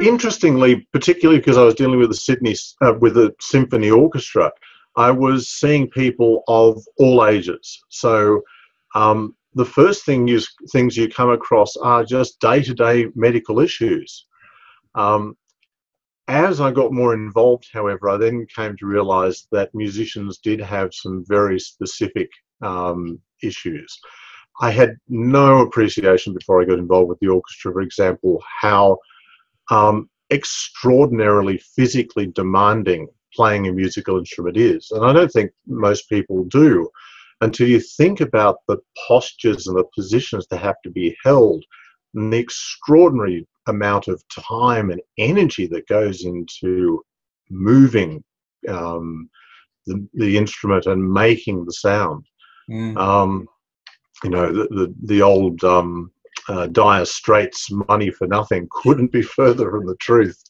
Interestingly, particularly because I was dealing with the Sydney uh, with the symphony orchestra, I was seeing people of all ages. So um, the first thing you, things you come across are just day-to-day medical issues. Um, as I got more involved, however, I then came to realize that musicians did have some very specific um, issues. I had no appreciation before I got involved with the orchestra, for example, how um, extraordinarily physically demanding playing a musical instrument is. And I don't think most people do until you think about the postures and the positions that have to be held and the extraordinary amount of time and energy that goes into moving um, the, the, instrument and making the sound. Mm. Um, you know, the, the, the old um, uh, Dire Straits money for nothing couldn't be further from the truth.